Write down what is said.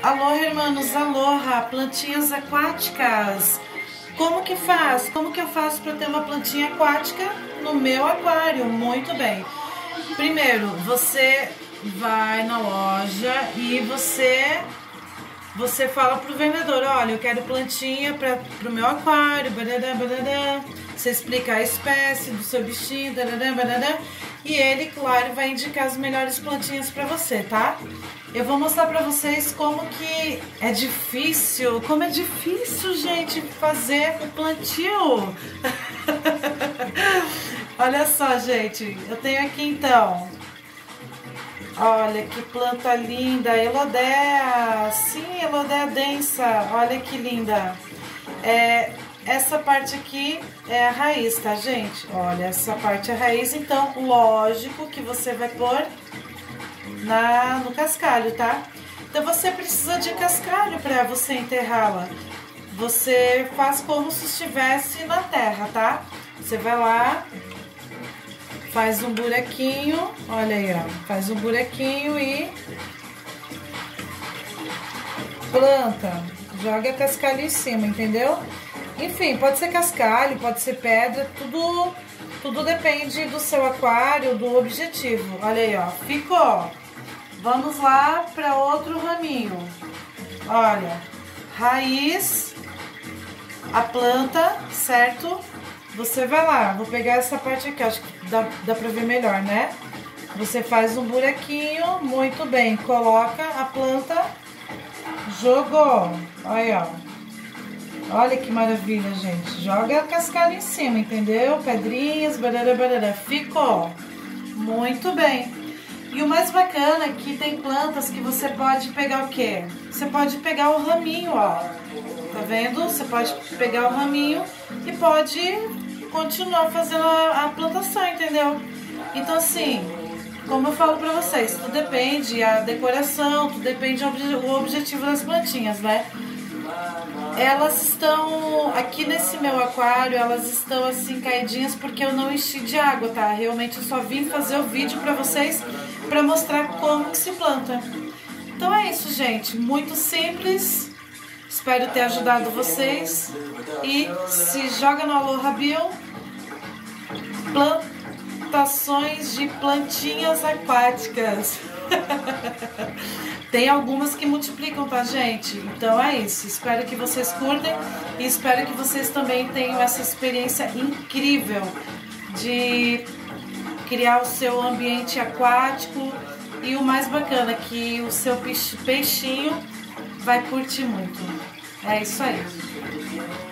Alô, irmãos, aloha, plantinhas aquáticas. Como que faz? Como que eu faço para ter uma plantinha aquática no meu aquário? Muito bem. Primeiro, você vai na loja e você você fala pro vendedor, olha, eu quero plantinha para pro meu aquário, badadá, badadá. Você explica a espécie do seu bichinho, badadá, badadá, e ele, claro, vai indicar as melhores plantinhas para você, tá? Eu vou mostrar para vocês como que é difícil, como é difícil, gente, fazer o plantio. Olha só, gente, eu tenho aqui então Olha que planta linda, Elodea. Sim, Elodea densa. Olha que linda. É, essa parte aqui é a raiz, tá, gente? Olha, essa parte é a raiz. Então, lógico que você vai pôr na, no cascalho, tá? Então, você precisa de cascalho para você enterrá-la. Você faz como se estivesse na terra, tá? Você vai lá, faz um buraquinho, olha aí, ó, faz um buraquinho e planta, joga cascalho em cima, entendeu? Enfim, pode ser cascalho, pode ser pedra, tudo, tudo depende do seu aquário, do objetivo. Olha aí, ó, ficou. Vamos lá para outro raminho. Olha, raiz, a planta, certo? Você vai lá, vou pegar essa parte aqui, acho que dá, dá pra ver melhor, né? Você faz um buraquinho, muito bem, coloca a planta, jogou, olha, ó. Olha que maravilha, gente. Joga a cascalho em cima, entendeu? Pedrinhas, barará, barará. Ficou. Muito bem. E o mais bacana é que tem plantas que você pode pegar o quê? Você pode pegar o raminho, ó. Tá vendo? Você pode pegar o raminho e pode continuar fazendo a, a plantação, entendeu? Então, assim, como eu falo pra vocês, tudo depende, a decoração, tudo depende do objetivo das plantinhas, né? Elas estão, aqui nesse meu aquário, elas estão assim caidinhas porque eu não enchi de água, tá? Realmente eu só vim fazer o vídeo pra vocês pra mostrar como se planta. Então é isso, gente. Muito simples. Espero ter ajudado vocês. E se joga no Aloha Bio, plantações de plantinhas aquáticas. Tem algumas que multiplicam, tá, gente? Então é isso. Espero que vocês curtem e espero que vocês também tenham essa experiência incrível de criar o seu ambiente aquático e o mais bacana que o seu peixinho vai curtir muito. É isso aí.